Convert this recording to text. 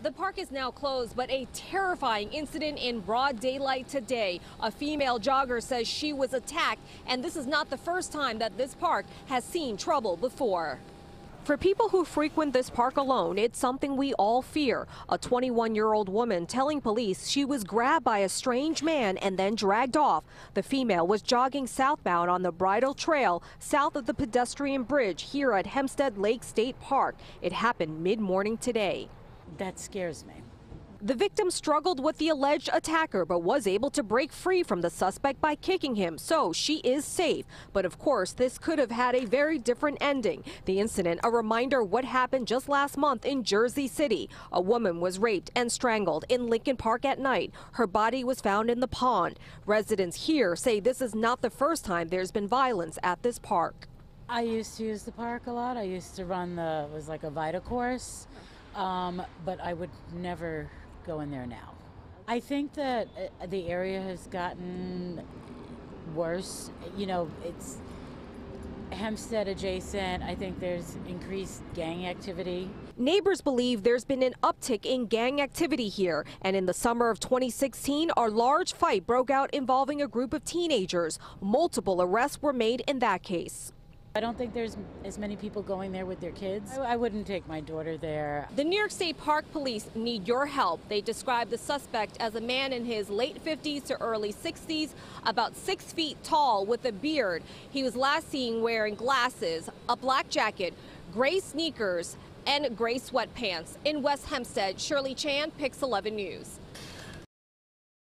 The park is now closed, but a terrifying incident in broad daylight today. A female jogger says she was attacked, and this is not the first time that this park has seen trouble before. For people who frequent this park alone, it's something we all fear. A 21 year old woman telling police she was grabbed by a strange man and then dragged off. The female was jogging southbound on the Bridle Trail south of the pedestrian bridge here at Hempstead Lake State Park. It happened mid morning today. That scares me. The victim struggled with the alleged attacker but was able to break free from the suspect by kicking him, so she is safe. But of course, this could have had a very different ending. The incident, a reminder what happened just last month in Jersey City. A woman was raped and strangled in Lincoln Park at night. Her body was found in the pond. Residents here say this is not the first time there's been violence at this park. I used to use the park a lot. I used to run the it was like a Vita course, um, but I would never go in there now. I think that uh, the area has gotten worse. You know, it's Hempstead adjacent. I think there's increased gang activity. Neighbors believe there's been an uptick in gang activity here, and in the summer of 2016, a large fight broke out involving a group of teenagers. Multiple arrests were made in that case. I don't think there's as many people going there with their kids. I, I wouldn't take my daughter there. The New York State Park Police need your help. They describe the suspect as a man in his late 50s to early 60s, about six feet tall with a beard. He was last seen wearing glasses, a black jacket, gray sneakers, and gray sweatpants. In West Hempstead, Shirley Chan, Pix 11 News.